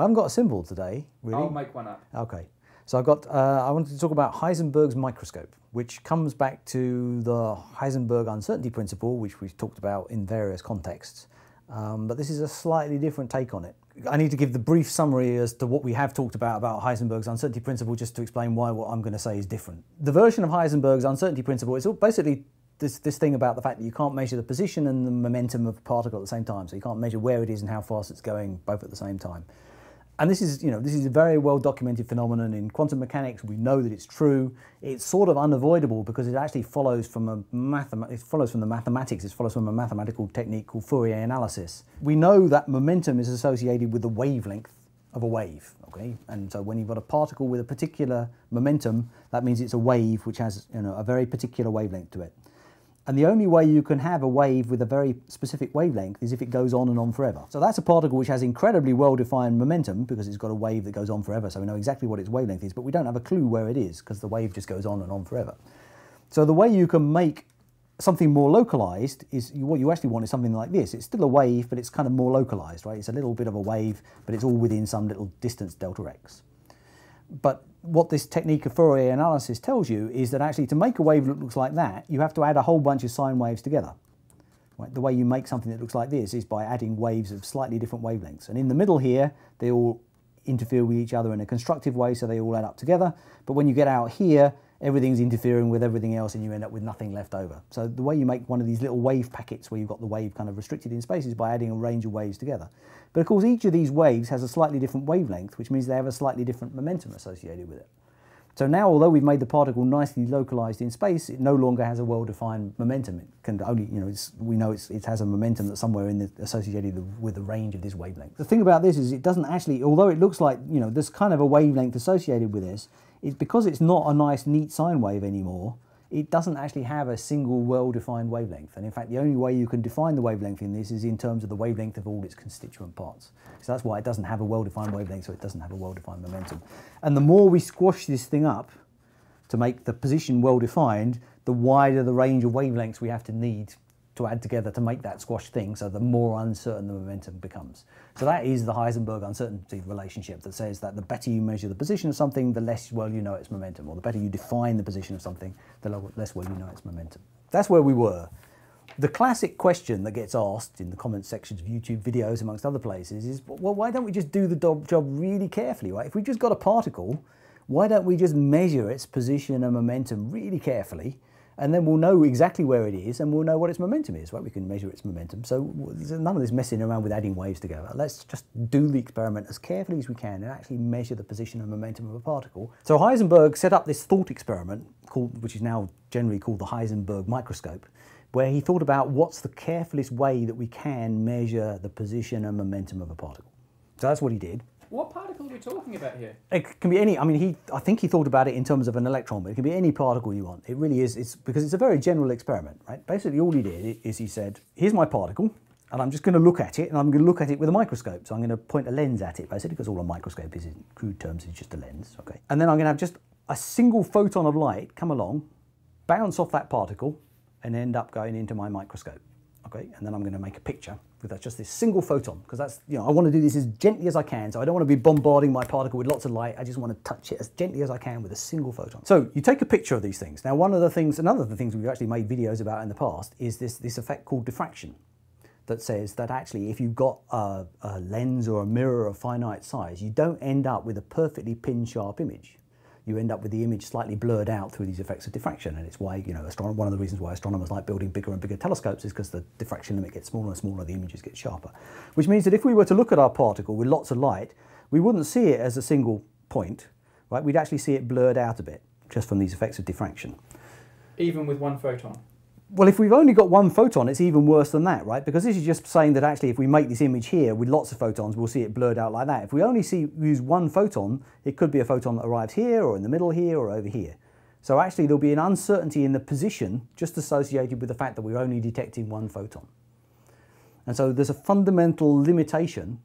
I haven't got a symbol today, really. I'll make one up. Okay. So I've got, uh, I wanted to talk about Heisenberg's microscope, which comes back to the Heisenberg uncertainty principle, which we've talked about in various contexts. Um, but this is a slightly different take on it. I need to give the brief summary as to what we have talked about about Heisenberg's uncertainty principle just to explain why what I'm going to say is different. The version of Heisenberg's uncertainty principle is basically this, this thing about the fact that you can't measure the position and the momentum of a particle at the same time. So you can't measure where it is and how fast it's going both at the same time. And this is, you know, this is a very well documented phenomenon in quantum mechanics. We know that it's true. It's sort of unavoidable because it actually follows from a mathemat- it follows from the mathematics. It follows from a mathematical technique called Fourier analysis. We know that momentum is associated with the wavelength of a wave. Okay, and so when you've got a particle with a particular momentum, that means it's a wave which has, you know, a very particular wavelength to it. And the only way you can have a wave with a very specific wavelength is if it goes on and on forever. So that's a particle which has incredibly well-defined momentum because it's got a wave that goes on forever. So we know exactly what its wavelength is, but we don't have a clue where it is because the wave just goes on and on forever. So the way you can make something more localized is what you actually want is something like this. It's still a wave, but it's kind of more localized, right? It's a little bit of a wave, but it's all within some little distance delta x. But what this technique of Fourier analysis tells you is that actually to make a wave that looks like that, you have to add a whole bunch of sine waves together. Right? The way you make something that looks like this is by adding waves of slightly different wavelengths. And in the middle here, they all interfere with each other in a constructive way, so they all add up together. But when you get out here, everything's interfering with everything else and you end up with nothing left over. So the way you make one of these little wave packets where you've got the wave kind of restricted in space is by adding a range of waves together. But of course each of these waves has a slightly different wavelength, which means they have a slightly different momentum associated with it. So now, although we've made the particle nicely localized in space, it no longer has a well-defined momentum. It can only, you know, we know it has a momentum that's somewhere in the, associated with the range of this wavelength. The thing about this is it doesn't actually, although it looks like, you know, there's kind of a wavelength associated with this, it's because it's not a nice, neat sine wave anymore, it doesn't actually have a single well-defined wavelength. And in fact, the only way you can define the wavelength in this is in terms of the wavelength of all its constituent parts. So that's why it doesn't have a well-defined wavelength, so it doesn't have a well-defined momentum. And the more we squash this thing up to make the position well-defined, the wider the range of wavelengths we have to need to add together to make that squash thing, so the more uncertain the momentum becomes. So that is the Heisenberg uncertainty relationship that says that the better you measure the position of something, the less well you know its momentum, or the better you define the position of something, the less well you know its momentum. That's where we were. The classic question that gets asked in the comment sections of YouTube videos, amongst other places, is well, why don't we just do the job really carefully, right? If we just got a particle, why don't we just measure its position and momentum really carefully? And then we'll know exactly where it is and we'll know what its momentum is, right? We can measure its momentum. So none of this messing around with adding waves together. Let's just do the experiment as carefully as we can and actually measure the position and momentum of a particle. So Heisenberg set up this thought experiment, called, which is now generally called the Heisenberg microscope, where he thought about what's the carefulest way that we can measure the position and momentum of a particle. So that's what he did. What particle are we talking about here? It can be any. I mean, he. I think he thought about it in terms of an electron, but it can be any particle you want. It really is. It's because it's a very general experiment, right? Basically, all he did is he said, "Here's my particle, and I'm just going to look at it, and I'm going to look at it with a microscope. So I'm going to point a lens at it, basically, because all a microscope is, in crude terms, is just a lens. Okay, and then I'm going to have just a single photon of light come along, bounce off that particle, and end up going into my microscope. Okay, and then I'm going to make a picture with just this single photon, because that's, you know, I want to do this as gently as I can, so I don't want to be bombarding my particle with lots of light, I just want to touch it as gently as I can with a single photon. So you take a picture of these things. Now one of the things, another of the things we've actually made videos about in the past is this, this effect called diffraction that says that actually if you've got a, a lens or a mirror of finite size, you don't end up with a perfectly pin sharp image you end up with the image slightly blurred out through these effects of diffraction. And it's why, you know, one of the reasons why astronomers like building bigger and bigger telescopes is because the diffraction limit gets smaller and smaller, the images get sharper. Which means that if we were to look at our particle with lots of light, we wouldn't see it as a single point, right? We'd actually see it blurred out a bit just from these effects of diffraction. Even with one photon? Well, if we've only got one photon, it's even worse than that, right? Because this is just saying that actually if we make this image here with lots of photons, we'll see it blurred out like that. If we only see use one photon, it could be a photon that arrives here or in the middle here or over here. So actually there'll be an uncertainty in the position just associated with the fact that we're only detecting one photon. And so there's a fundamental limitation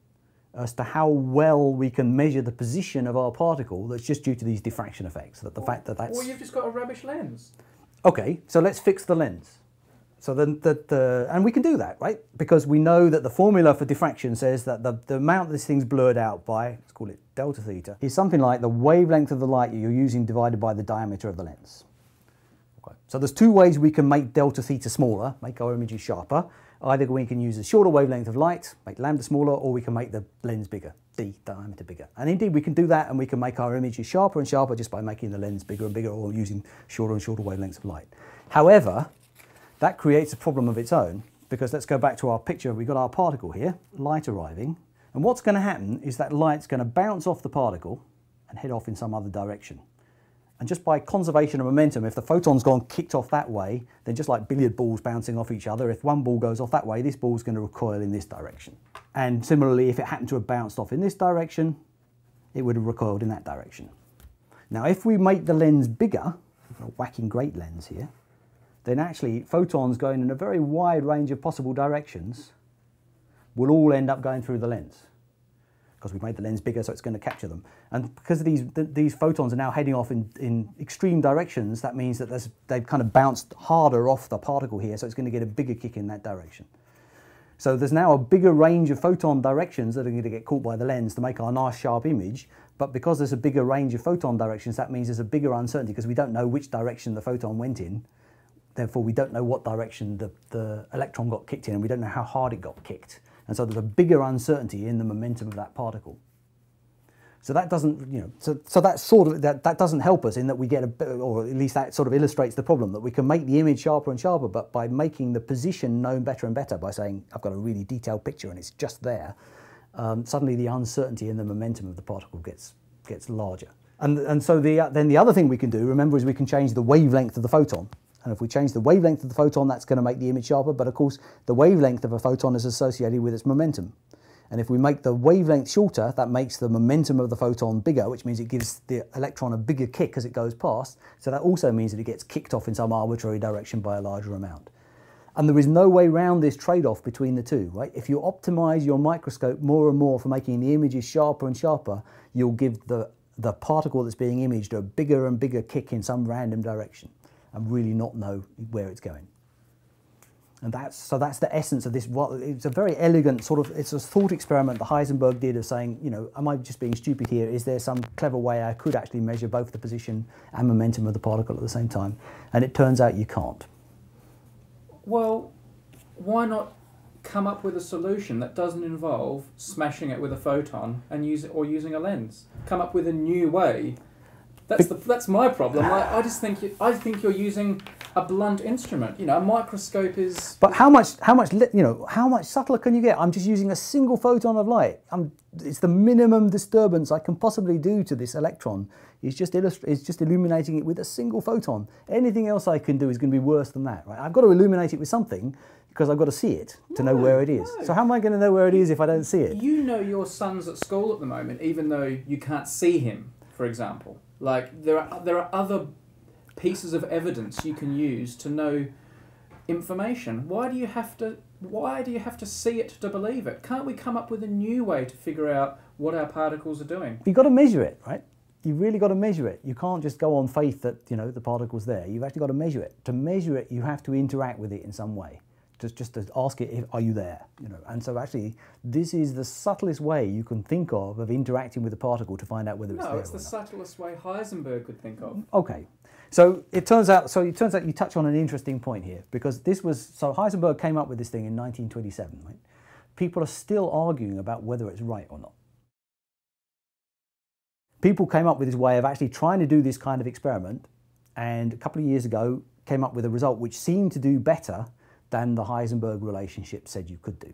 as to how well we can measure the position of our particle that's just due to these diffraction effects. That the fact that that's... Well, you've just got a rubbish lens. Okay, so let's fix the lens. So then the, the, and we can do that, right? Because we know that the formula for diffraction says that the, the amount this thing's blurred out by, let's call it delta theta, is something like the wavelength of the light you're using divided by the diameter of the lens. Okay. So there's two ways we can make delta theta smaller, make our images sharper. Either we can use a shorter wavelength of light, make lambda smaller, or we can make the lens bigger, d diameter bigger. And indeed we can do that and we can make our images sharper and sharper just by making the lens bigger and bigger or using shorter and shorter wavelengths of light. However, that creates a problem of its own because let's go back to our picture. We've got our particle here, light arriving. And what's going to happen is that light's going to bounce off the particle and head off in some other direction. And just by conservation of momentum, if the photon's gone kicked off that way, then just like billiard balls bouncing off each other, if one ball goes off that way, this ball's going to recoil in this direction. And similarly, if it happened to have bounced off in this direction, it would have recoiled in that direction. Now, if we make the lens bigger, a whacking great lens here, then actually photons going in a very wide range of possible directions will all end up going through the lens because we've made the lens bigger so it's going to capture them. And because these, th these photons are now heading off in, in extreme directions, that means that they've kind of bounced harder off the particle here, so it's going to get a bigger kick in that direction. So there's now a bigger range of photon directions that are going to get caught by the lens to make our nice sharp image, but because there's a bigger range of photon directions, that means there's a bigger uncertainty because we don't know which direction the photon went in. Therefore, we don't know what direction the, the electron got kicked in, and we don't know how hard it got kicked. And so there's a bigger uncertainty in the momentum of that particle. So that doesn't, you know, so, so that sort of, that, that doesn't help us in that we get a, bit, or at least that sort of illustrates the problem that we can make the image sharper and sharper, but by making the position known better and better by saying, I've got a really detailed picture and it's just there, um, suddenly the uncertainty in the momentum of the particle gets, gets larger. And, and so the, then the other thing we can do, remember, is we can change the wavelength of the photon. And if we change the wavelength of the photon, that's going to make the image sharper. But of course, the wavelength of a photon is associated with its momentum. And if we make the wavelength shorter, that makes the momentum of the photon bigger, which means it gives the electron a bigger kick as it goes past. So that also means that it gets kicked off in some arbitrary direction by a larger amount. And there is no way around this trade-off between the two, right? If you optimize your microscope more and more for making the images sharper and sharper, you'll give the, the particle that's being imaged a bigger and bigger kick in some random direction and really not know where it's going. And that's, so that's the essence of this. It's a very elegant sort of, it's a thought experiment that Heisenberg did of saying, you know, am I just being stupid here? Is there some clever way I could actually measure both the position and momentum of the particle at the same time? And it turns out you can't. Well, why not come up with a solution that doesn't involve smashing it with a photon and use it, or using a lens? Come up with a new way that's the, that's my problem. I, I just think you, I think you're using a blunt instrument. You know, a microscope is. But how much how much you know how much subtler can you get? I'm just using a single photon of light. I'm, it's the minimum disturbance I can possibly do to this electron. It's just it's just illuminating it with a single photon. Anything else I can do is going to be worse than that. Right? I've got to illuminate it with something because I've got to see it to no, know where it is. No. So how am I going to know where it is if I don't see it? You know your son's at school at the moment, even though you can't see him, for example. Like there are there are other pieces of evidence you can use to know information. Why do you have to why do you have to see it to believe it? Can't we come up with a new way to figure out what our particles are doing? You've got to measure it, right? You've really got to measure it. You can't just go on faith that, you know, the particle's there. You've actually got to measure it. To measure it, you have to interact with it in some way just, just to ask it, if, are you there? You know, and so actually, this is the subtlest way you can think of of interacting with a particle to find out whether no, it's there. No, it's the subtlest way Heisenberg could think of. Okay, so it turns out, so it turns out you touch on an interesting point here because this was so Heisenberg came up with this thing in 1927. Right? People are still arguing about whether it's right or not. People came up with this way of actually trying to do this kind of experiment, and a couple of years ago came up with a result which seemed to do better than the Heisenberg relationship said you could do.